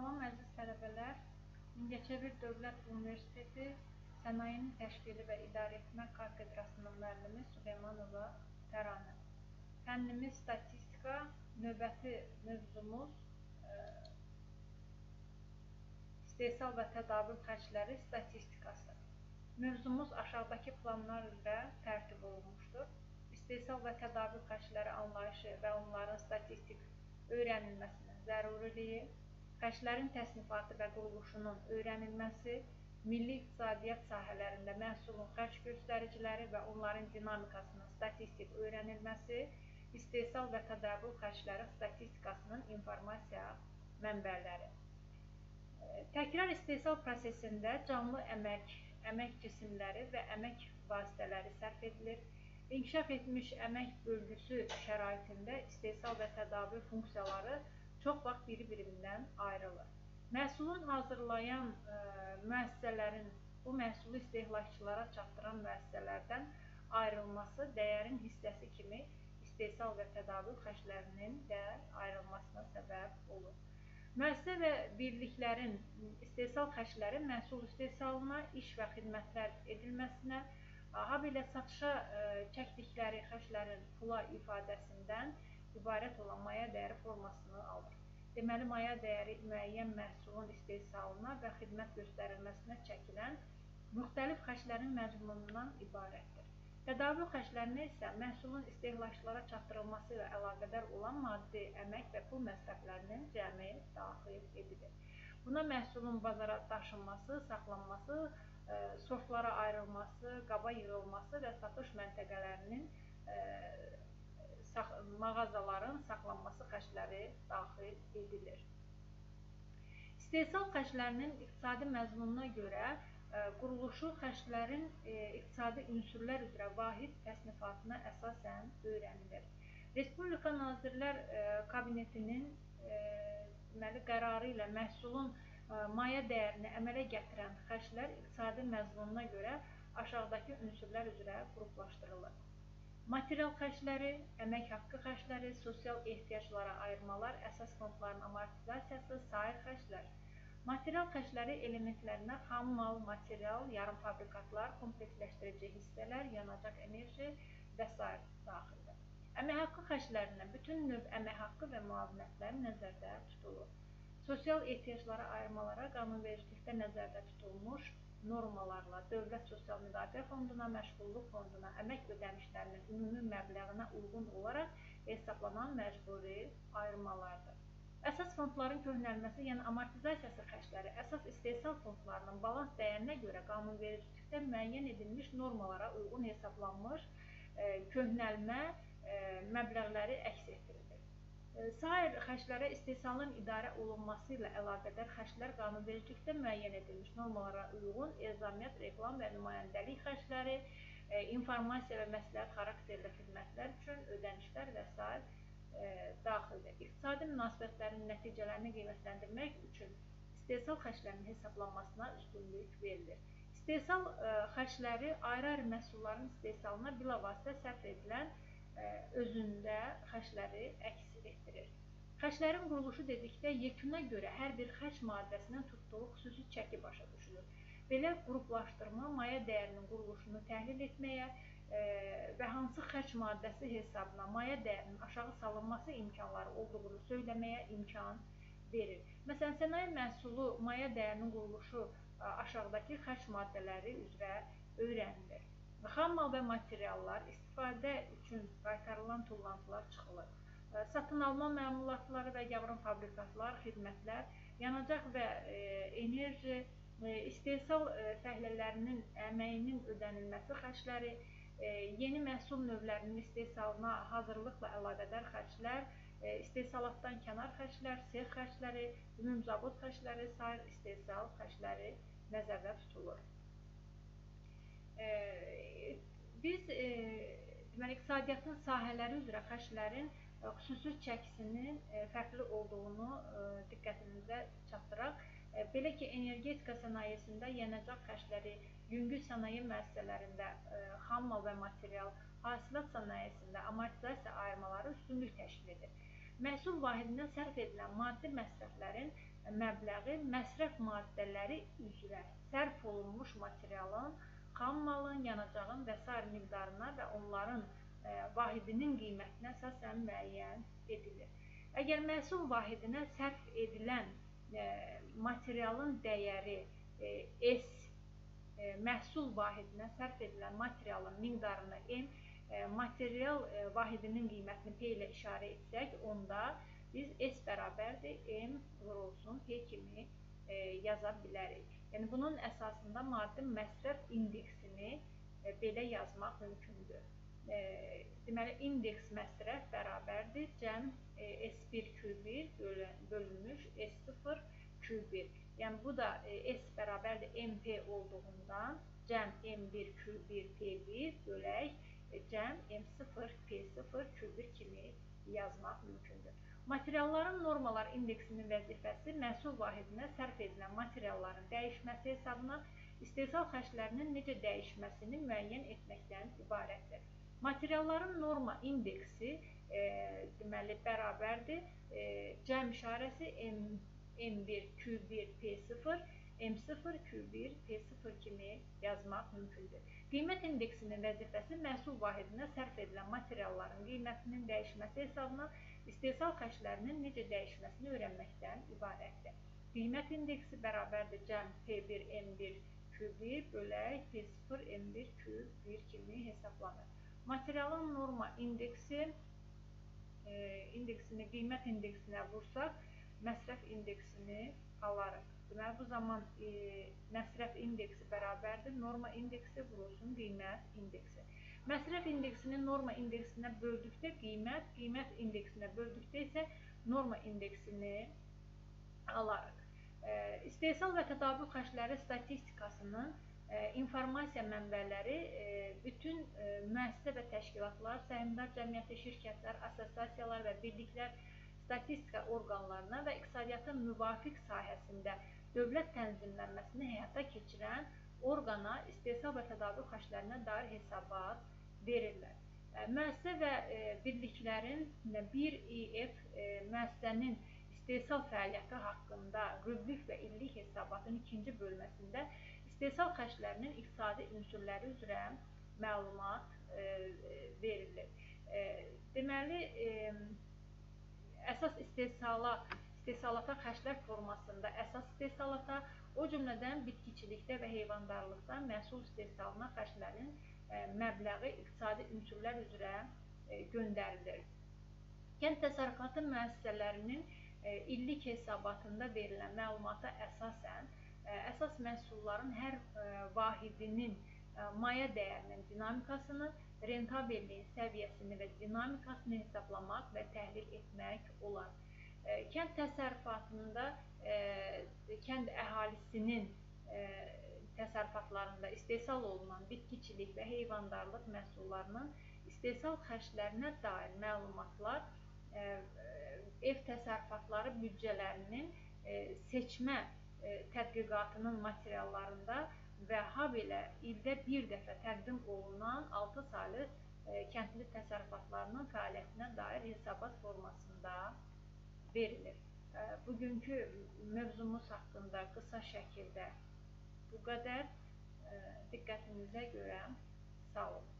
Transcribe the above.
Salam əziz tələbələr. Mingəçevir Dövlət Universiteti Sənayenin Təşkili və İdarəetmə Kafedrasının müəllimi Süleymanova Təranə. Fənnimiz statistika, növbəti mövzumuz ə, e, istehsal və tədavül xərcləri statistikası. Mövzumuz aşağıdakı planlar üzrə tərtib olunmuşdur. İstehsal və tədavül xərcləri anlayışı və onların statistik öyrənilməsinin zəruriliyi, xərclərin təsnifatı və quruluşunun öyrənilməsi, milli iqtisadiyyat sahələrində məhsulun xərc göstəriciləri və onların dinamikasının statistik öyrənilməsi, istehsal və tədavül xərcləri statistikasının informasiya mənbələri. Təkrar istehsal prosesində canlı əmək, əmək cisimləri və əmək vasitələri sərf edilir. İnkişaf etmiş əmək bölgüsü şəraitində istehsal və tədavül funksiyaları çox vaxt biri-birindən ayrılır. Məhsulun hazırlayan ə, e, müəssisələrin bu məhsulu istehlakçılara çatdıran müəssisələrdən ayrılması dəyərin hissəsi kimi istehsal və tədavül xərclərinin də ayrılmasına səbəb olur. Müəssisə və birliklərin istehsal xərcləri məhsul istehsalına, iş və xidmətlər edilməsinə, habelə satışa e, çəkdikləri xərclərin pula ifadəsindən ibarət olan maya dəyəri formasını alır. Deməli, maya dəyəri müəyyən məhsulun istehsalına və xidmət göstərilməsinə çəkilən müxtəlif xərclərin məcmunundan ibarətdir. Tədavül xərclərinə isə məhsulun istehlakçılara çatdırılması ilə əlaqədar olan maddi, əmək və pul məsrəflərinin cəmi daxil edilir. Buna məhsulun bazara daşınması, saxlanması, e, sortlara ayrılması, qaba yığılması və satış məntəqələrinin e, mağazaların saxlanması xərcləri daxil edilir. İstehsal xərclərinin iqtisadi məzmununa görə e, quruluşu xərclərin e, iqtisadi ünsürlər üzrə vahid təsnifatına əsasən öyrənilir. Respublika Nazirlər e, Kabinetinin deməli qərarı ilə məhsulun maya dəyərini əmələ gətirən xərclər iqtisadi məzmununa görə aşağıdakı ünsürlər üzrə qruplaşdırılır. Material xərcləri, əmək haqqı xərcləri, sosial ehtiyaclara ayırmalar, əsas fondların amortizasiyası, sair xərclər. Material xərcləri elementlərinə xam mal, material, yarım fabrikatlar, kompleksləşdirici hissələr, yanacaq enerji və s. daxildir. Əmək haqqı xərclərinə bütün növ əmək haqqı və müavinətlər nəzərdə tutulur. Sosial ehtiyaclara ayırmalara qanunvericilikdə nəzərdə tutulmuş normalarla Dövlət Sosial Müdafiə Fonduna, Məşğulluq Fonduna, əmək ödənişlərinin ümumi məbləğinə uyğun olaraq hesablanan məcburi ayırmalardır. Əsas fondların köhnəlməsi, yəni amortizasiyası xərcləri əsas istehsal fondlarının balans dəyərinə görə qanunvericilikdə müəyyən edilmiş normalara uyğun hesablanmış e, köhnəlmə e, məbləğləri əks etdirilir. Sair xərclərə istehsalın idarə olunması ilə əlaqədar xərclər qanunvericilikdə müəyyən edilmiş normalara uyğun elzamiyyət, reklam və nümayəndəlik xərcləri, e, informasiya və məsləhət xarakterli xidmətlər üçün ödənişlər və s. E, daxildir. İqtisadi münasibətlərin nəticələrini qiymətləndirmək üçün istehsal xərclərinin hesablanmasına üstünlük verilir. İstehsal e, xərcləri ayrı-ayrı məhsulların istehsalına bilavasitə sərf edilən özündə xərcləri əks etdirir. Xərclərin quruluşu dedikdə yekuna görə hər bir xərc maddəsinin tutduğu xüsusi çəki başa düşülür. Belə qruplaşdırma maya dəyərinin quruluşunu təhlil etməyə e, və hansı xərc maddəsi hesabına maya dəyərinin aşağı salınması imkanları olduğunu söyləməyə imkan verir. Məsələn, sənaye məhsulu maya dəyərinin quruluşu aşağıdakı xərc maddələri üzrə öyrənilir. Xammal və materiallar, istifadə üçün qaytarılan tullantılar çıxılır. Satın alma məmulatları və yavrum fabrikatlar, xidmətlər, yanacaq və e, enerji, e, istehsal e, fəhlələrinin əməyinin ödənilməsi xərcləri, yeni məhsul növlərinin istehsalına hazırlıqla əlaqədar xərclər, istehsalatdan kənar xərclər, sex xərcləri, ümumzabot xərcləri, sair istehsal xərcləri nəzərdə tutulur. Biz e, deməli iqtisadiyyatın sahələri üzrə xərclərin e, xüsusi çəkisinin e, fərqli olduğunu diqqətinizə çatdıraq. Belə ki, energetika sənayesində yanacaq xərcləri, yüngül sənaye müəssisələrində xam mal və material, hasilat sənayesində amortizasiya ayırmaları üstünlük təşkil edir. Məhsul vahidinə sərf edilən maddi məsrəflərin məbləği məsrəf maddələri üzrə sərf olunmuş materialın, xam malın, yanacağın və s. miqdarına və onların vahidinin qiymətinə əsasən müəyyən edilir. Əgər məhsul vahidinə sərf edilən materialın dəyəri S məhsul vahidinə sərf edilən materialın miqdarını M, material vahidinin qiymətini P ilə işarə etsək, onda biz S bərabərdir M vurulsun P kimi yaza bilərik. Yəni bunun əsasında maddi məsrəf indeksini belə yazmaq mümkündür. Deməli, indeks məsrəf bərabərdir cəm S1 Q1 bölünmüş S0 Q1. Yəni bu da e, S bərabərdir MP olduğundan cəm M1 Q1 P1 bölək e, cəm M0 P0 Q1 kimi yazmaq mümkündür. Materialların normalar indeksinin vəzifəsi məhsul vahidinə sərf edilən materialların dəyişməsi hesabına istehsal xərclərinin necə dəyişməsini müəyyən etməkdən ibarətdir. Materialların norma indeksi e, deməli bərabərdir e, cəm işarəsi M M1 Q1 P0 M0 Q1 P0 kimi yazmaq mümkündür. Qiymət indeksinin vəzifəsi məhsul vahidinə sərf edilən materialların qiymətinin dəyişməsi hesabına istehsal xərclərinin necə dəyişməsini öyrənməkdən ibarətdir. Qiymət indeksi bərabərdir cəm P1 M1 Q1 bölək P0 M1 Q1 kimi hesablanır. Materialın norma indeksi e, indeksini qiymət indeksinə vursaq, məsrəf indeksini alarıq. Deməli, bu zaman e, məsrəf indeksi bərabərdir norma indeksi vurulsun qiymət indeksi. Məsrəf indeksini norma indeksinə böldükdə qiymət, qiymət indeksinə böldükdə isə norma indeksini alarıq. E, istehsal və tədavül xərcləri statistikasının e, informasiya mənbələri e, bütün e, müəssisə və təşkilatlar, səhmdar cəmiyyəti, şirkətlər, assosiasiyalar və birliklər statistika orqanlarına və iqtisadiyyatın müvafiq sahəsində dövlət tənzimlənməsini həyata keçirən orqana istehsal və tədavül xərclərinə dair hesabat verirlər. Müəssisə və e, birliklərin 1 İF e, müəssisənin istehsal fəaliyyəti haqqında rübrik və illik hesabatın ikinci bölməsində istehsal xərclərinin iqtisadi ünsürləri üzrə məlumat e, verilir. Deməli, əsas istehsala, istehsalata xərclər formasında əsas istehsalata, o cümlədən bitkiçilikdə və heyvandarlıqda məhsul istehsalına xərclərin e, məbləği iqtisadi ünsürlər üzrə e, göndərilir. Kənd təsərrüfatı müəssisələrinin e, illik hesabatında verilən məlumata əsasən əsas məhsulların hər vahidinin maya dəyərinin dinamikasını rentabelliyin səviyyəsini və dinamikasını hesablamaq və təhlil etmək olar. E, kənd təsərrüfatında e, kənd əhalisinin e, təsərrüfatlarında istehsal olunan bitkiçilik və heyvandarlıq məhsullarının istehsal xərclərinə dair məlumatlar ev təsərrüfatları büdcələrinin seçmə tədqiqatının materiallarında və habelə ildə bir dəfə təqdim olunan 6 saylı e, kəndli təsərrüfatlarının fəaliyyətinə dair hesabat formasında verilir. Bugünkü mövzumuz haqqında qısa şəkildə bu qədər. Diqqətinizə görə sağ olun.